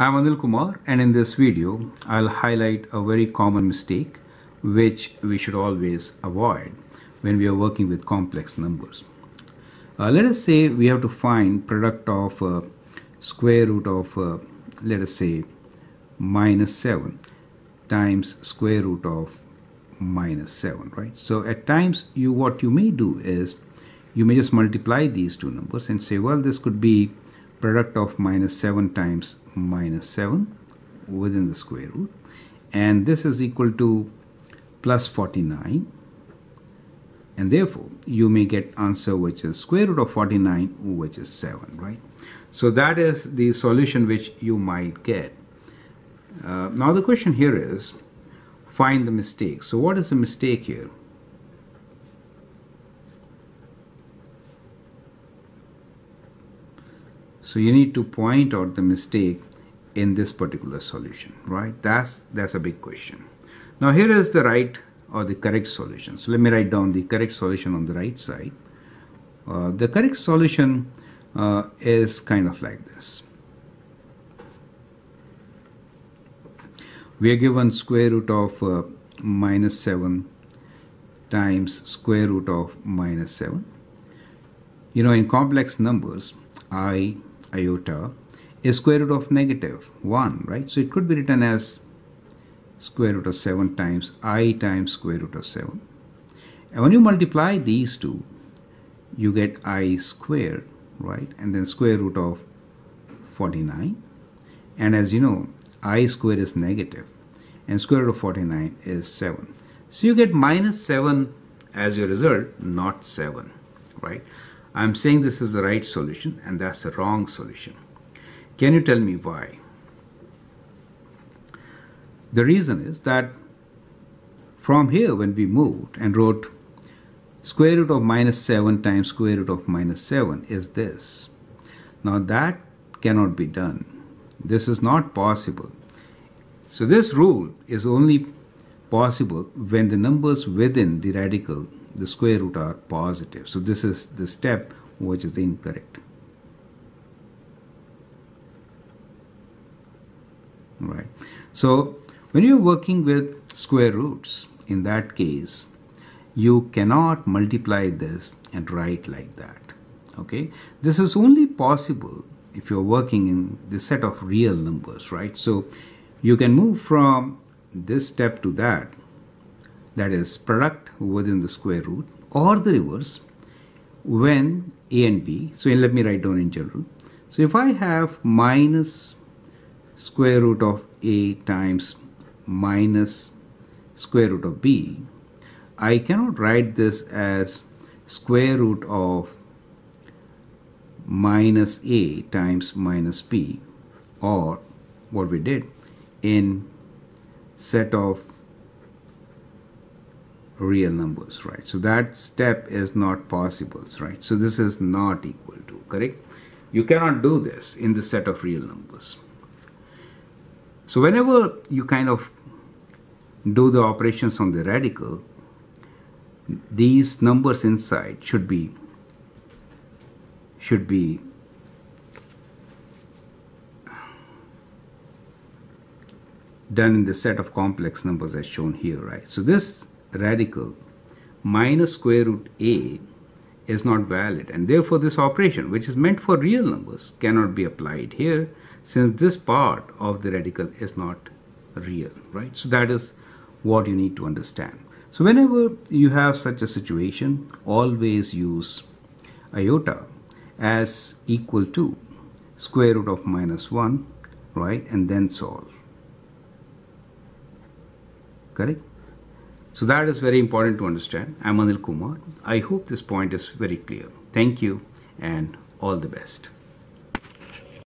I'm Anil Kumar and in this video I'll highlight a very common mistake which we should always avoid when we are working with complex numbers. Uh, let us say we have to find product of uh, square root of uh, let us say minus 7 times square root of minus 7 right so at times you what you may do is you may just multiply these two numbers and say well this could be product of minus 7 times minus 7 within the square root. And this is equal to plus 49 and therefore you may get answer which is square root of 49 which is 7 right? So that is the solution which you might get. Uh, now the question here is find the mistake. So what is the mistake here So you need to point out the mistake in this particular solution, right? That's, that's a big question. Now here is the right or the correct solution. So let me write down the correct solution on the right side. Uh, the correct solution uh, is kind of like this. We are given square root of uh, minus 7 times square root of minus 7. You know, in complex numbers, i iota is square root of negative 1, right? So it could be written as square root of 7 times i times square root of 7. And when you multiply these two, you get i squared, right? And then square root of 49. And as you know, i squared is negative and square root of 49 is 7. So you get minus 7 as your result, not 7, right? I'm saying this is the right solution and that's the wrong solution. Can you tell me why? The reason is that from here when we moved and wrote square root of minus 7 times square root of minus 7 is this. Now that cannot be done. This is not possible. So this rule is only possible when the numbers within the radical the square root are positive. So this is the step which is incorrect. Right. So when you're working with square roots, in that case, you cannot multiply this and write like that. Okay. This is only possible if you're working in the set of real numbers, right? So you can move from this step to that that is product within the square root or the reverse when a and b so let me write down in general. So if I have minus square root of a times minus square root of b I cannot write this as square root of minus a times minus b or what we did in set of real numbers, right? So that step is not possible, right? So this is not equal to, correct? You cannot do this in the set of real numbers. So whenever you kind of do the operations on the radical, these numbers inside should be should be done in the set of complex numbers as shown here, right? So this radical. Minus square root a is not valid and therefore this operation which is meant for real numbers cannot be applied here since this part of the radical is not real right? So that is what you need to understand. So whenever you have such a situation always use iota as equal to square root of minus 1 right and then solve. Correct so that is very important to understand. I'm Anil Kumar. I hope this point is very clear. Thank you and all the best.